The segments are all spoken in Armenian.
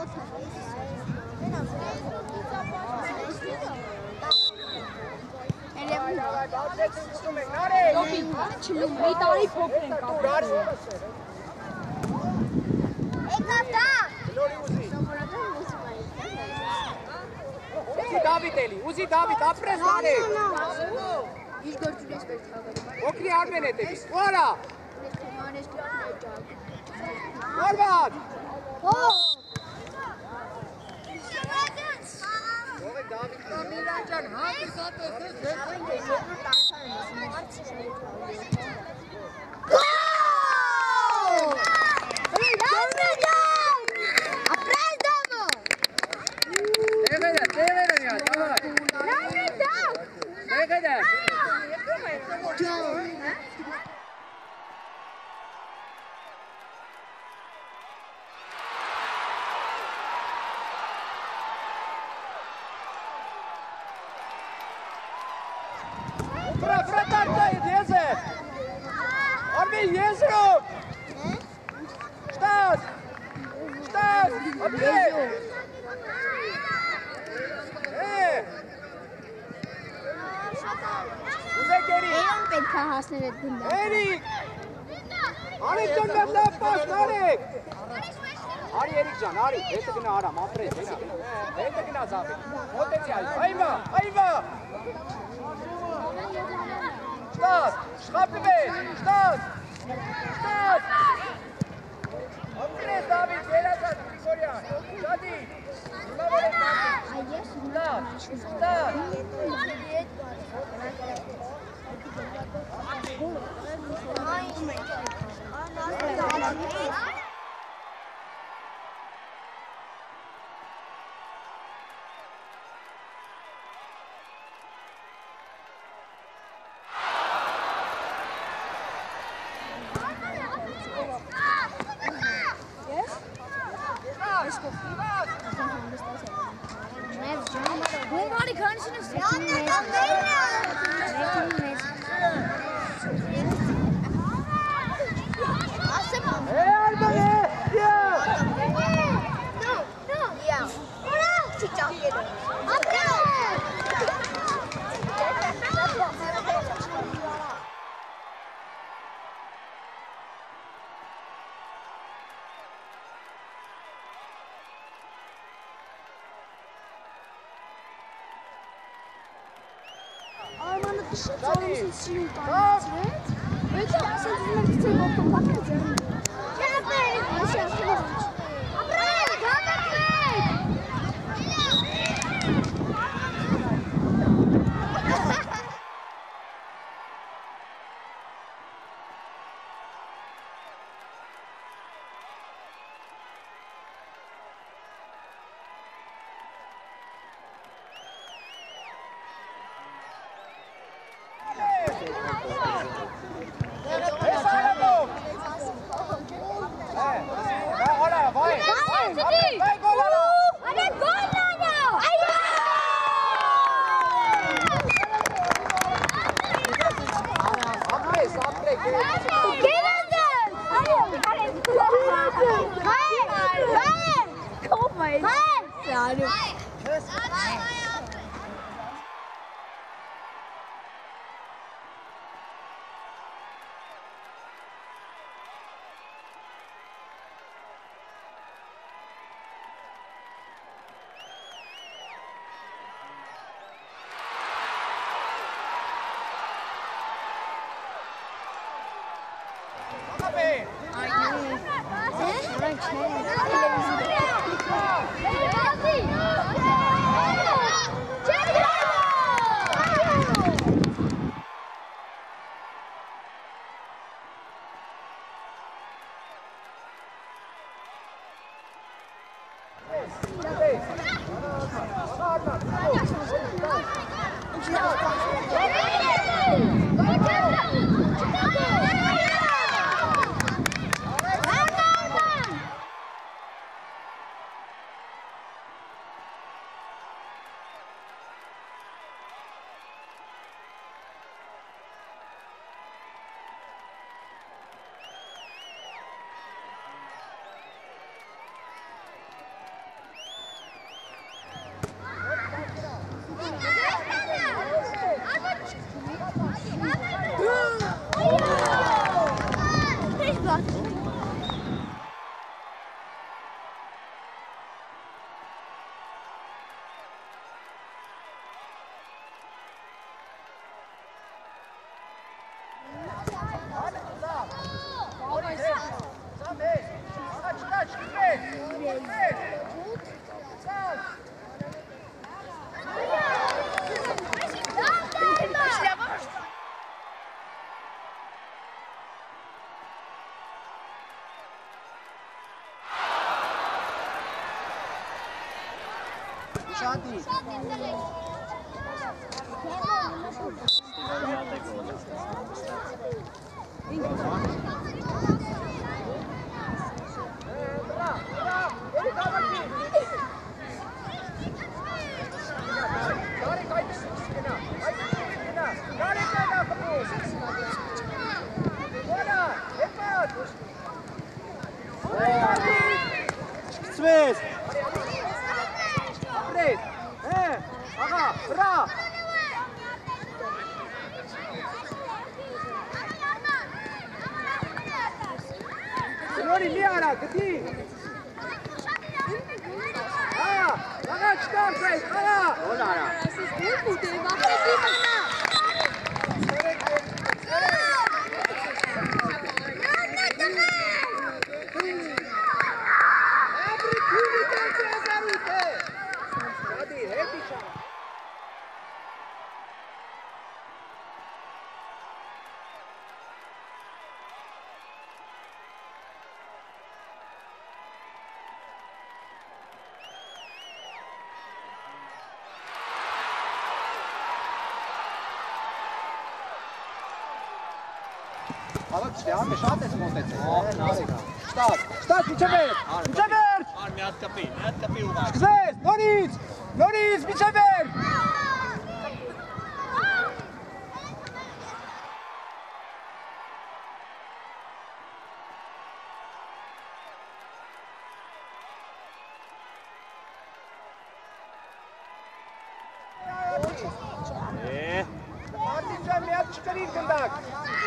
Մի տարի փոքր ենք ապրում։ Եկավ դա։ Ուզի Դավիթ էլի, ուզի Դավիթ, ապրես արի։ Իր գործում ես պետք է Օքրի Արմեն է դեպի։ Ուարա, Մանես Արված։ Հո։ Դավիթ։ Միլան ջան, հանդես ատես ես Տեղերը, Շտաս։ Ապրե։ Է։ Ուզեկերի։ Էյոն պետք է հասներ այդ գնդա։ Էրիկ։ Արիկ ջան, մեր լավ պաշտ, Արիկ։ Արի Էրիկ ջան, արի, հետը գնա արամ, ապրես, գնա։ Հետը գնա զավի։ Մոտեցի այ, այվա, այվա։ Շտաս, շխապի մեջ, շտաս, շտաս։ Ապրես, Դավիթ, երազատ, Գրիգորյան, շատի։ Հիմա որ եք Այես շտաս, շտաս։ Մեծ ջան։ Գումարի քանիշն է։ Է, Przerzucam się niet wiecie? Wiecie, a przed. Ja! Շատի։ Glory Liara, gedi. Ah, laga çıkar sen. Ara. Ola ara. Siz ne bu devamlı? Հավաք չդե, ամե շատ ես մոտեցել։ Շտապ, շտապ, միջև էր, միջև էր։ Ար մի հատ կպի, մի հատ կպի ուղղակ։ Սկսես, նորից, նորից, միջև էր։ Է, Չկրիր գնդակ։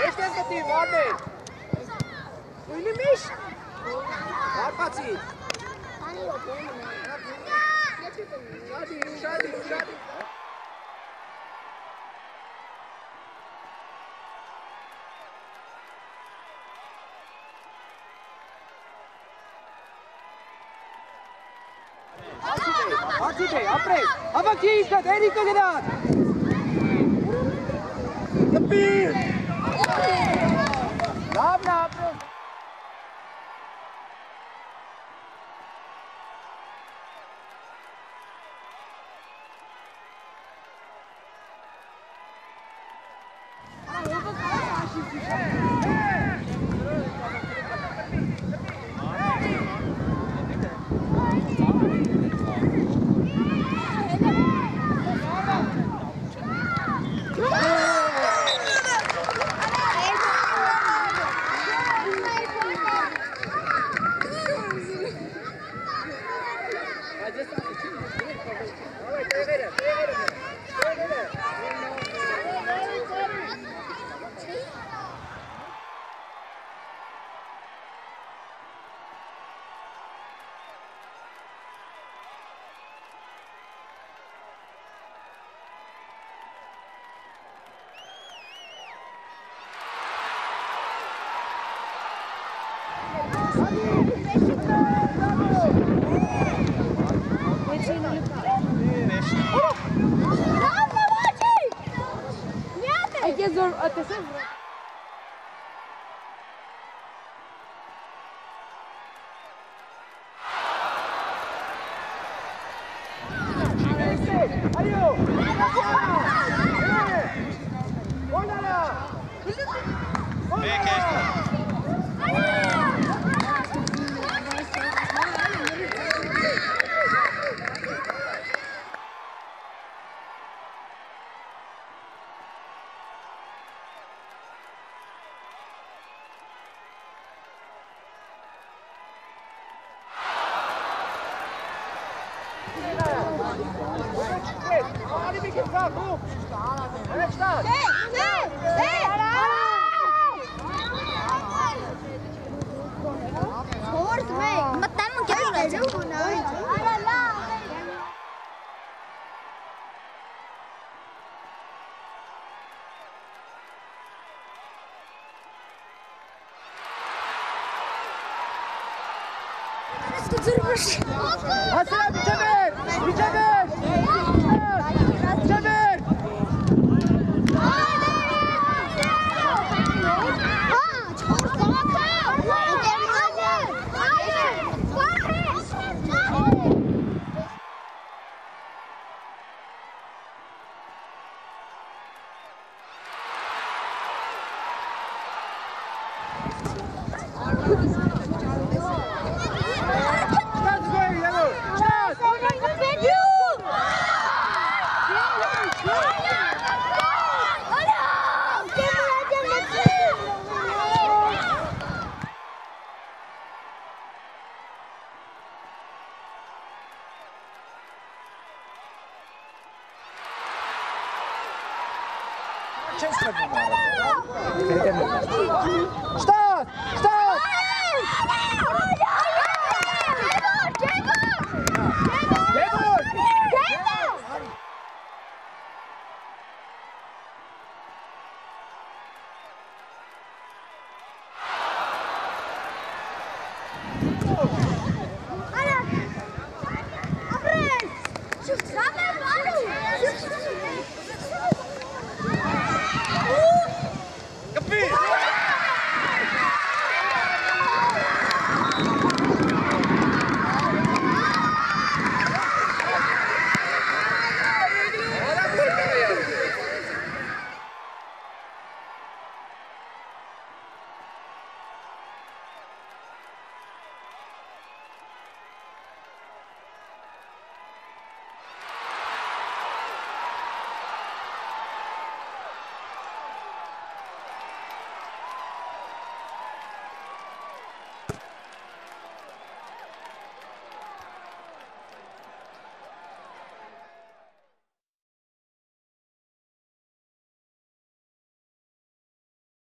Ես ես գտի, Մարտին։ Ույնի միշ։ Հարպացի։ Շատի, շատի, շատի։ Հացի դե, ապրես, հավաքի ինքդ, երիկը գնաց։ Կպի։ este seguro. Big kick. Hazır mısın? Hasan bir çadır! Bir çadır! Oh, my God.